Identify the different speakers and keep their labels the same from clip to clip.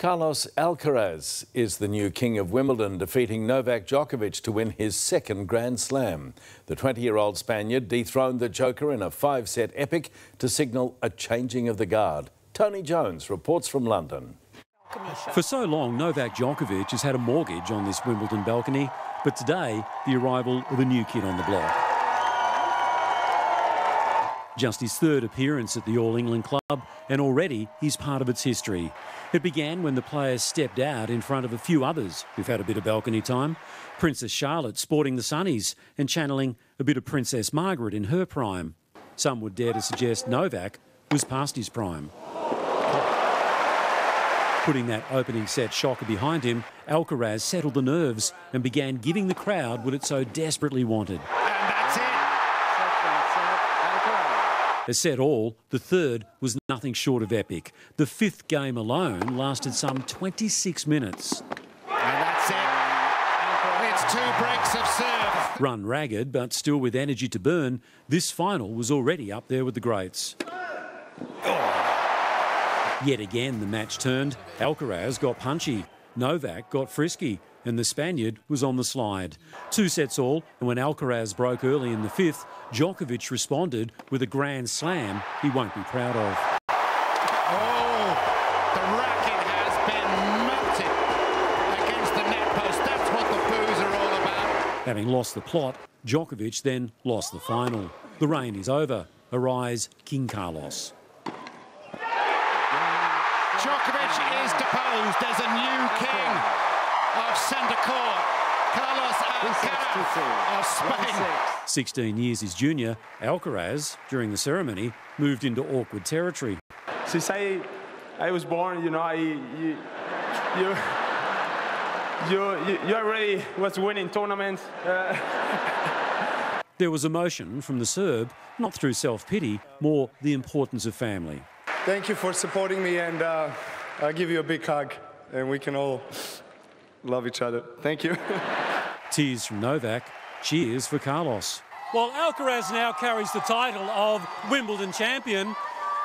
Speaker 1: Carlos Alcaraz is the new king of Wimbledon, defeating Novak Djokovic to win his second Grand Slam. The 20 year old Spaniard dethroned the Joker in a five set epic to signal a changing of the guard. Tony Jones reports from London.
Speaker 2: For so long, Novak Djokovic has had a mortgage on this Wimbledon balcony, but today, the arrival of a new kid on the block. Just his third appearance at the All England club, and already he's part of its history. It began when the players stepped out in front of a few others who've had a bit of balcony time. Princess Charlotte sporting the sunnies and channeling a bit of Princess Margaret in her prime. Some would dare to suggest Novak was past his prime. Putting that opening set shocker behind him, Alcaraz settled the nerves and began giving the crowd what it so desperately wanted. As said all, the third was nothing short of epic. The fifth game alone lasted some 26 minutes.
Speaker 3: And that's it. It's two breaks of serve.
Speaker 2: Run ragged, but still with energy to burn, this final was already up there with the greats. Yet again, the match turned. Alcaraz got punchy. Novak got frisky and the Spaniard was on the slide. Two sets all, and when Alcaraz broke early in the fifth, Djokovic responded with a grand slam he won't be proud of.
Speaker 3: Oh, the racket has been melted against the net post. That's what the boos are all about.
Speaker 2: Having lost the plot, Djokovic then lost the final. The reign is over. Arise, King Carlos.
Speaker 3: Djokovic is deposed as a new king of centre court, Carlos Alcaraz of Spain.
Speaker 2: 16 years his junior, Alcaraz, during the ceremony, moved into awkward territory.
Speaker 4: Since I, I was born, you know, I, you, you, you, you already was winning tournaments. Uh...
Speaker 2: there was emotion from the Serb, not through self-pity, more the importance of family.
Speaker 5: Thank you for supporting me, and uh, I'll give you a big hug, and we can all love each other. Thank you.
Speaker 2: Tears from Novak. Cheers for Carlos.
Speaker 6: While Alcaraz now carries the title of Wimbledon champion,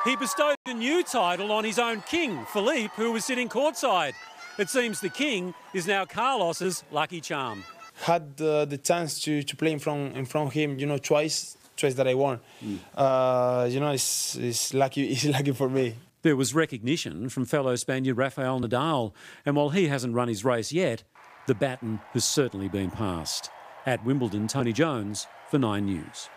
Speaker 6: he bestowed a new title on his own king, Felipe, who was sitting courtside. It seems the king is now Carlos's lucky charm.
Speaker 7: Had uh, the chance to, to play in front, in front of him, you know, twice, twice that I won. Mm. Uh, you know, it's, it's lucky, it's lucky for me.
Speaker 2: There was recognition from fellow Spaniard Rafael Nadal, and while he hasn't run his race yet, the baton has certainly been passed. At Wimbledon, Tony Jones for Nine News.